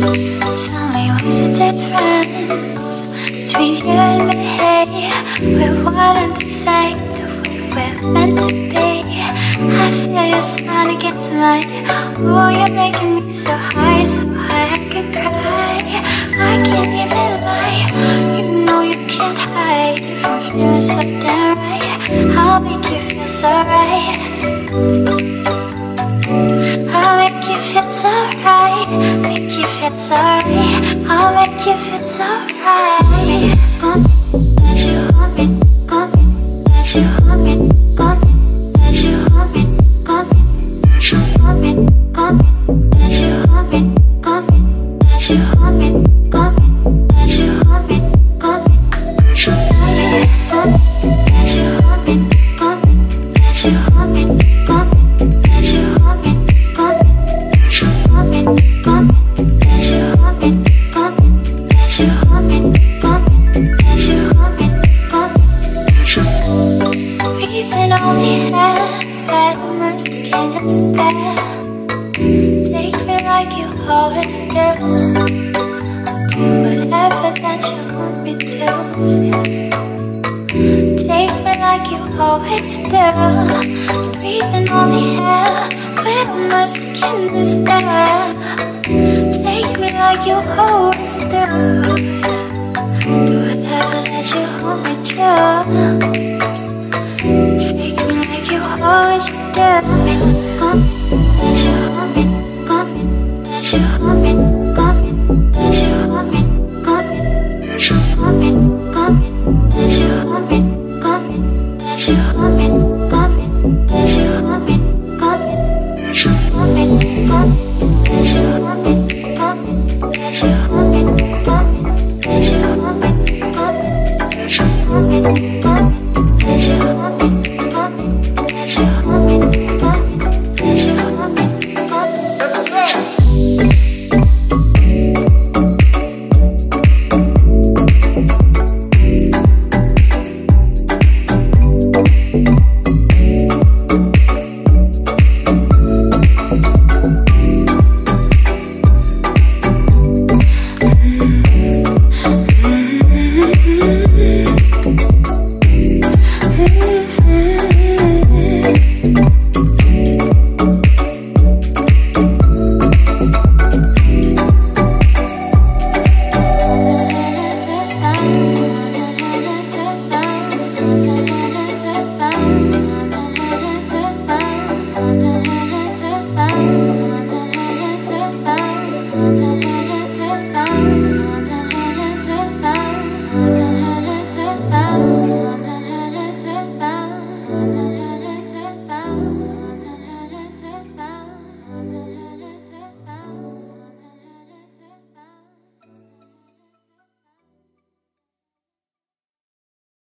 Tell me what's the difference between you and me? We're one and the same, the way we're meant to be. I feel your smile against mine. Oh, you're making me so high, so high I could cry. I can't even lie. You know you can't hide from feeling so damn right. I'll make you feel so right. I'll make you feel so right. Feel so right. I'll make you feel so right. On me, let you on me, on me, let you on me, on me, let you on me, on me, on me, on me, skin is bare. Take me like you always do. I'll do whatever that you want me to. Take me like you always do. Breathing all the air, my skin is bare. Take me like you always. Do always do. On me, let you on me, on me, let you on me, on me, let you on me, on me, on me, on me, let you on me, on me, let you on me, on me, let you on me, on me, on me, on me, let you on me, on me.